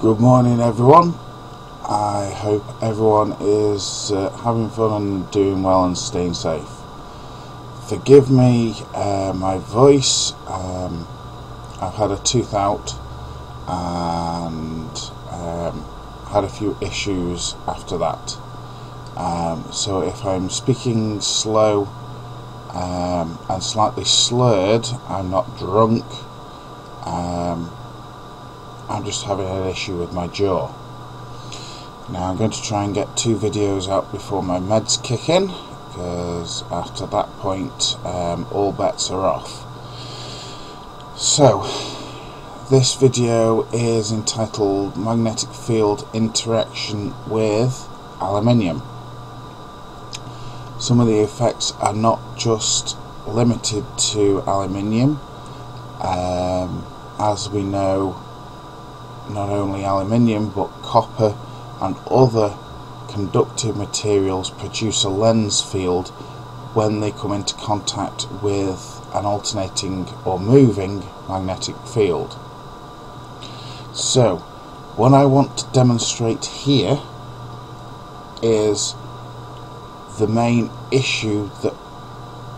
Good morning, everyone. I hope everyone is uh, having fun and doing well and staying safe. Forgive me uh, my voice. Um, I've had a tooth out and um, had a few issues after that. Um, so if I'm speaking slow um, and slightly slurred, I'm not drunk. I'm just having an issue with my jaw. Now I'm going to try and get two videos out before my meds kick in because after that point um, all bets are off. So this video is entitled Magnetic Field Interaction with Aluminium. Some of the effects are not just limited to aluminium. Um, as we know not only aluminium but copper and other conductive materials produce a Lenz field when they come into contact with an alternating or moving magnetic field. So, what I want to demonstrate here is the main issue that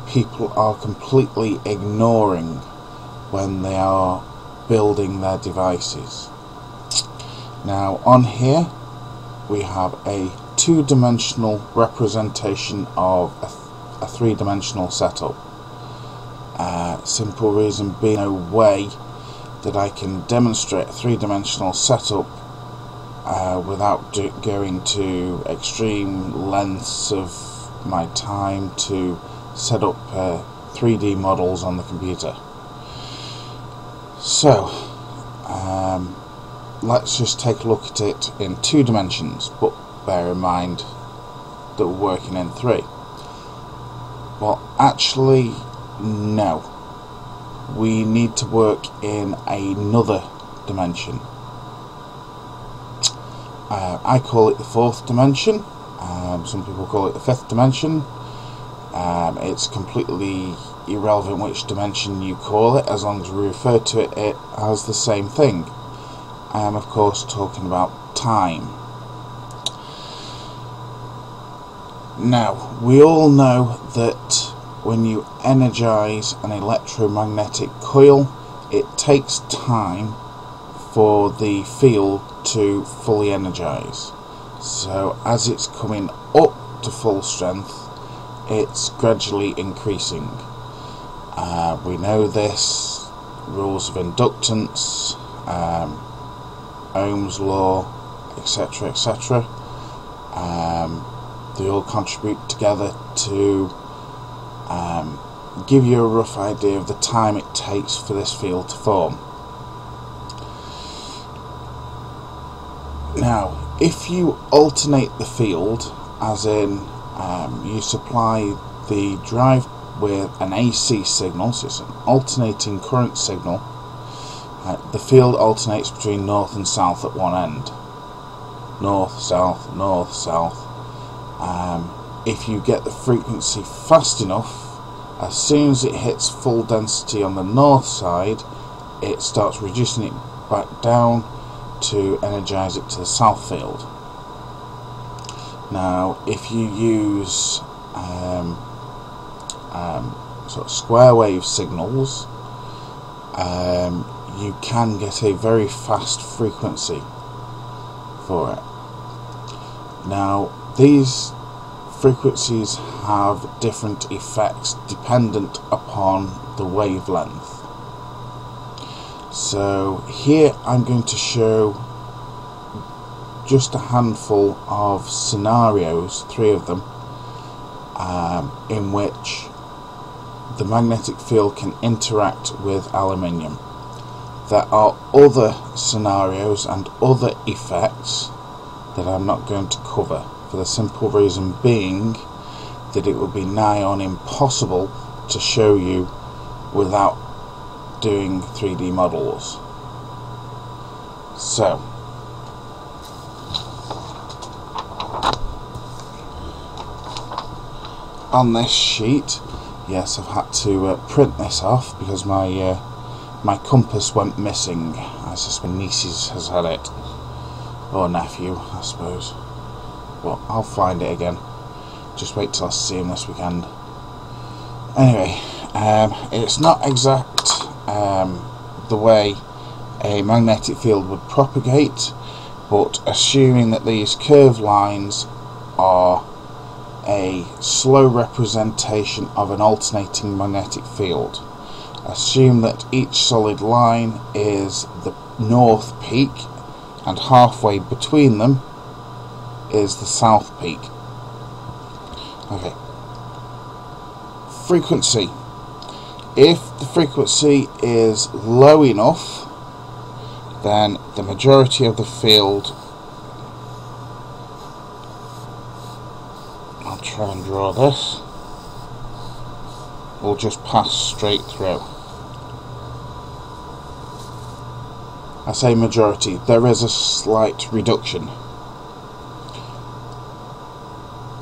people are completely ignoring when they are building their devices. Now on here we have a two-dimensional representation of a, a three-dimensional setup. Uh, simple reason being no way that I can demonstrate a three-dimensional setup uh, without going to extreme lengths of my time to set up uh, 3D models on the computer. So, um, let's just take a look at it in two dimensions, but bear in mind that we're working in three. Well, actually, no. We need to work in another dimension. Uh, I call it the fourth dimension. Um, some people call it the fifth dimension. Um, it's completely irrelevant which dimension you call it, as long as we refer to it, it as the same thing. I am of course talking about time. Now, we all know that when you energize an electromagnetic coil, it takes time for the field to fully energize. So, as it's coming up to full strength, it's gradually increasing. Uh, we know this, rules of inductance, um, Ohm's law, etc., etc. Um, they all contribute together to um, give you a rough idea of the time it takes for this field to form. Now, if you alternate the field, as in um, you supply the drive with an AC signal, so it's an alternating current signal, uh, the field alternates between north and south at one end. North, south, north, south. Um, if you get the frequency fast enough, as soon as it hits full density on the north side, it starts reducing it back down to energize it to the south field. Now, if you use um, um, sort of square wave signals, um, you can get a very fast frequency for it. Now, these frequencies have different effects dependent upon the wavelength. So here I'm going to show just a handful of scenarios, three of them, um, in which the magnetic field can interact with aluminium there are other scenarios and other effects that I'm not going to cover for the simple reason being that it would be nigh on impossible to show you without doing 3D models. So, on this sheet, yes, I've had to uh, print this off because my uh, my compass went missing. I suspect Nieces has had it. or nephew, I suppose. But I'll find it again. Just wait till I see him this weekend. Anyway, um, it's not exact um, the way a magnetic field would propagate, but assuming that these curved lines are a slow representation of an alternating magnetic field. Assume that each solid line is the north peak and halfway between them is the south peak. Okay. Frequency. If the frequency is low enough, then the majority of the field I'll try and draw this will just pass straight through. I say majority, there is a slight reduction.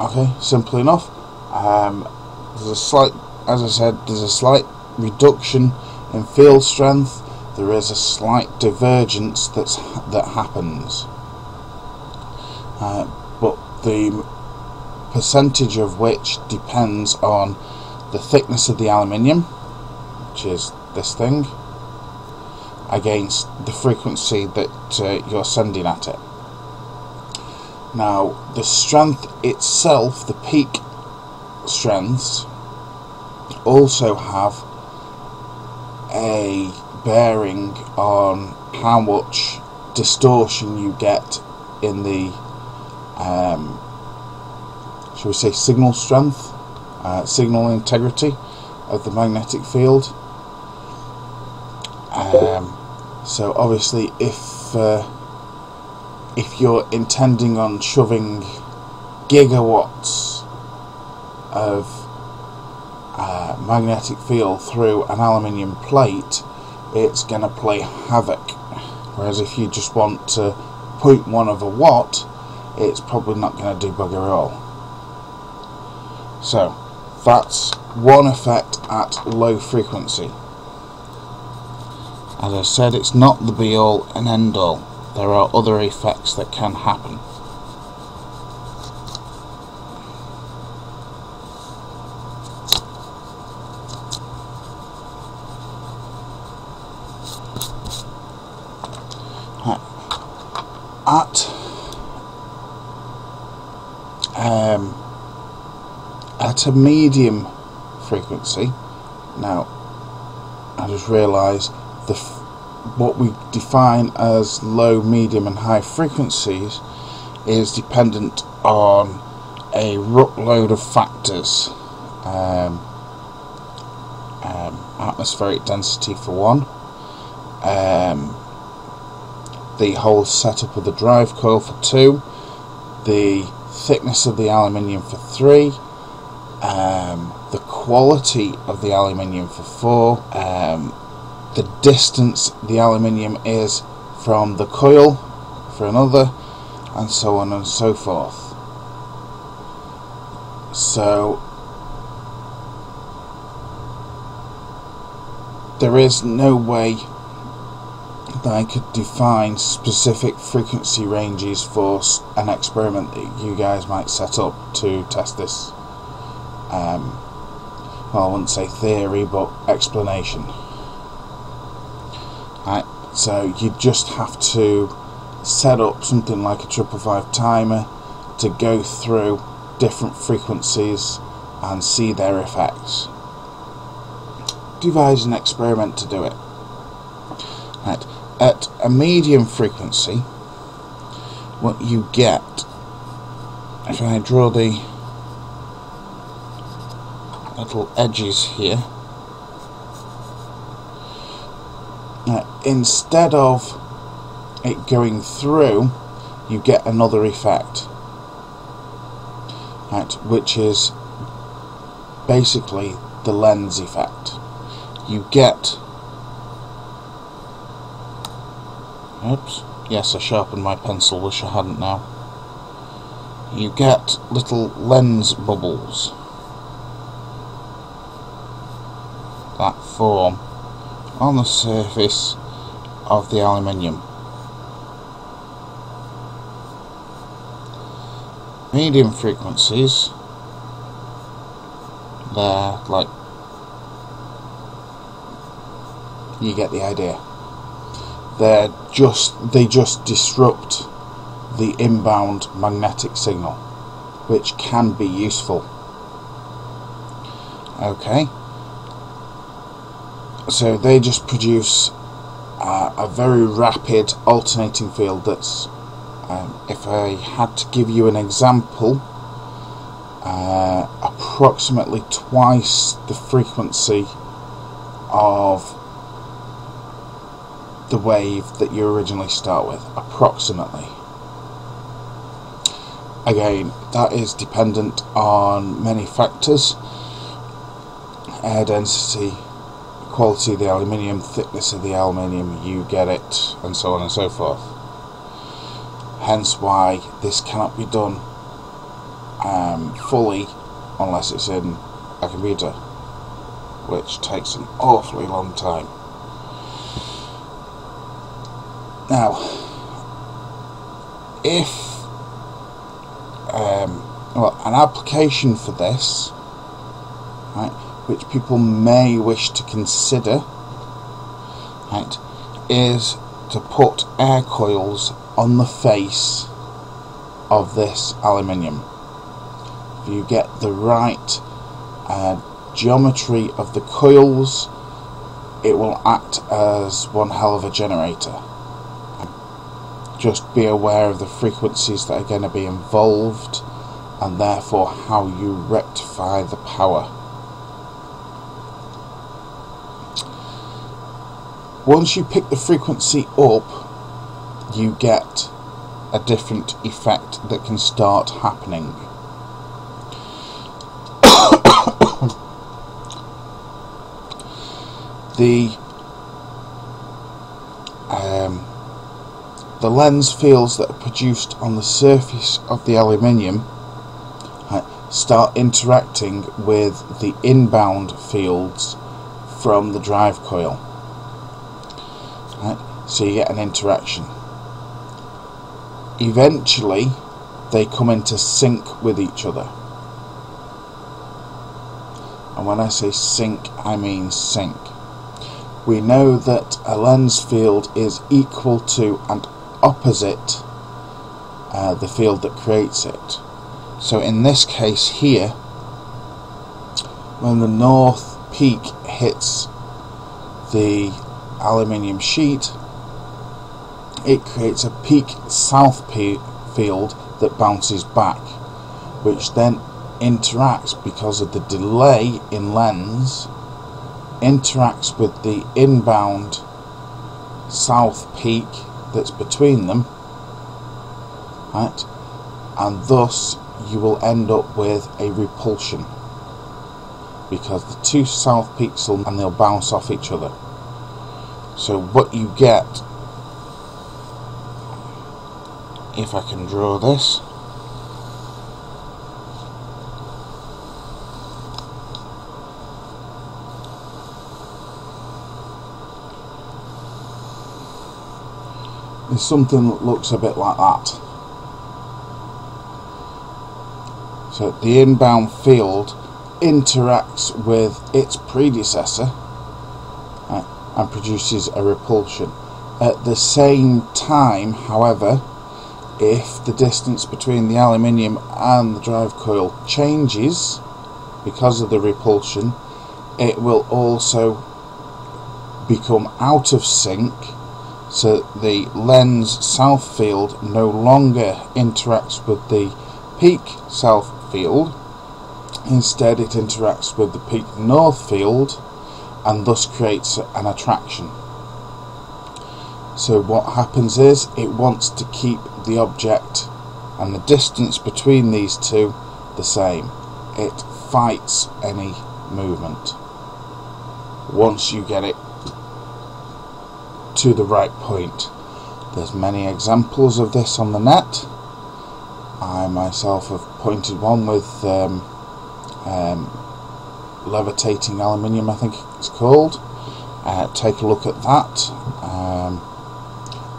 Okay, simple enough. Um, there's a slight, as I said, there's a slight reduction in field strength. There is a slight divergence that's that happens, uh, but the percentage of which depends on the thickness of the aluminium, which is this thing, against the frequency that uh, you're sending at it. Now, the strength itself, the peak strengths, also have a bearing on how much distortion you get in the, um, shall we say, signal strength, uh, signal integrity of the magnetic field. Um, so obviously, if uh, if you're intending on shoving gigawatts of uh, magnetic field through an aluminium plate, it's going to play havoc. Whereas if you just want to one of a watt, it's probably not going to do bugger all. So, that's one effect at low frequency. As I said, it's not the be all and end all. There are other effects that can happen. At um, at a medium frequency, now I just realised the what we define as low, medium, and high frequencies is dependent on a load of factors. Um, um, atmospheric density for one, um, the whole setup of the drive coil for two, the thickness of the aluminium for three, um, the quality of the aluminium for four, um, the distance the aluminium is from the coil for another and so on and so forth. So there is no way that I could define specific frequency ranges for an experiment that you guys might set up to test this um, well I wouldn't say theory but explanation Right, so you just have to set up something like a triple five timer to go through different frequencies and see their effects. Devise an experiment to do it. Right, at a medium frequency, what you get, if I draw the little edges here, uh, instead of it going through you get another effect. Right, which is basically the Lenz effect. You get oops yes I sharpened my pencil wish I hadn't now. You get little Lenz bubbles that form on the surface of the aluminium. medium frequencies they're like you get the idea. They're just they just disrupt the inbound magnetic signal which can be useful. Okay. So they just produce uh, a very rapid alternating field that's um, if I had to give you an example uh, approximately twice the frequency of the wave that you originally start with approximately. Again that is dependent on many factors. Air density quality of the aluminium thickness of the aluminium you get it and so on and so forth. Hence why this cannot be done um, fully unless it's in a computer which takes an awfully long time. Now if um, well, an application for this which people may wish to consider right, is to put air coils on the face of this aluminium. If you get the right uh, geometry of the coils it will act as one hell of a generator. Just be aware of the frequencies that are going to be involved and therefore how you rectify the power once you pick the frequency up you get a different effect that can start happening the um, the Lenz fields that are produced on the surface of the aluminium start interacting with the inbound fields from the drive coil? So you get an interaction. Eventually they come into sync with each other. And when I say sync I mean sync. We know that a Lenz field is equal to and opposite uh, the field that creates it. So in this case here when the north peak hits the aluminium sheet it creates a peak south field that bounces back which then interacts because of the delay in Lenz interacts with the inbound south peak that's between them right? And thus you will end up with a repulsion because the two south peaks will and they'll bounce off each other. So what you get if I can draw this. Is something that looks a bit like that. So the inbound field interacts with its predecessor and produces a repulsion. At the same time however if the distance between the aluminium and the drive coil changes because of the repulsion it will also become out of sync so the Lenz south field no longer interacts with the peak south field. Instead it interacts with the peak north field and thus creates an attraction. So what happens is it wants to keep the object and the distance between these two the same. It fights any movement once you get it to the right point. There's many examples of this on the net. I myself have pointed one with um, um, levitating aluminium, I think it's called. Uh, take a look at that. Um,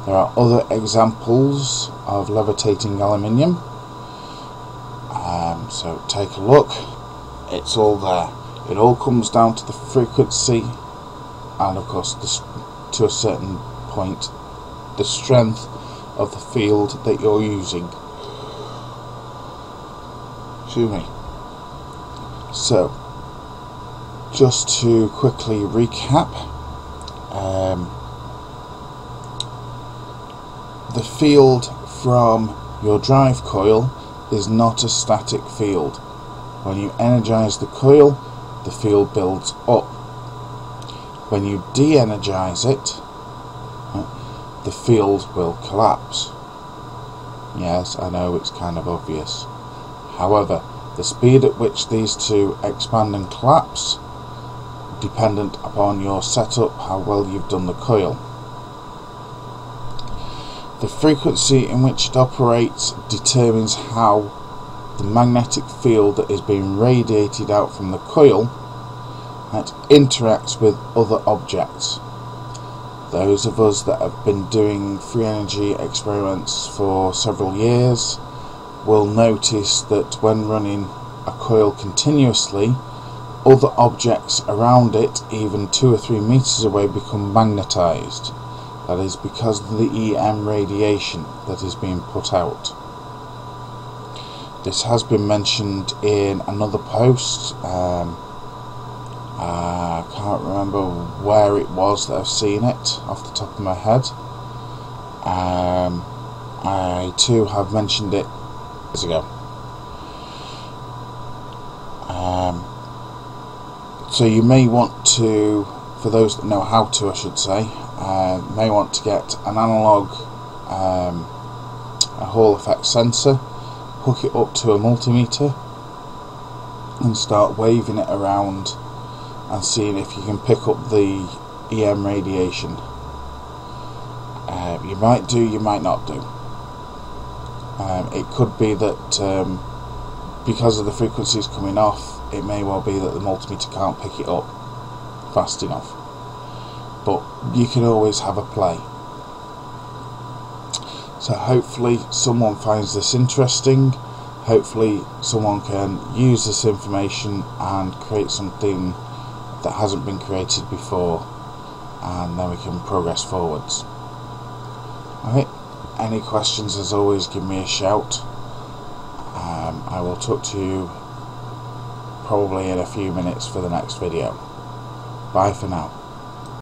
there are other examples of levitating aluminium. so take a look. It's all there. It all comes down to the frequency and of course the, to a certain point the strength of the field that you're using. Excuse me. So just to quickly recap um, the field from your drive coil is not a static field. When you energize the coil, the field builds up. When you de-energize it, the field will collapse. Yes, I know it's kind of obvious. However, the speed at which these two expand and collapse dependent upon your setup, how well you've done the coil. The frequency in which it operates determines how the magnetic field that is being radiated out from the coil that interacts with other objects. Those of us that have been doing free energy experiments for several years will notice that when running a coil continuously, other objects around it, even two or three meters away, become magnetized. That is because of the EM radiation that is being put out. This has been mentioned in another post. Um, I can't remember where it was that I've seen it off the top of my head. Um, I too have mentioned it years ago. Um, so you may want to, for those that know how to, I should say, uh, may want to get an analog um, a Hall effect sensor, hook it up to a multimeter, and start waving it around and seeing if you can pick up the EM radiation. Uh, you might do, you might not do. Um, it could be that um, because of the frequencies coming off, it may well be that the multimeter can't pick it up fast enough but you can always have a play. So hopefully someone finds this interesting. Hopefully someone can use this information and create something that hasn't been created before and then we can progress forwards. Alright, any questions as always give me a shout. Um, I will talk to you probably in a few minutes for the next video. Bye for now.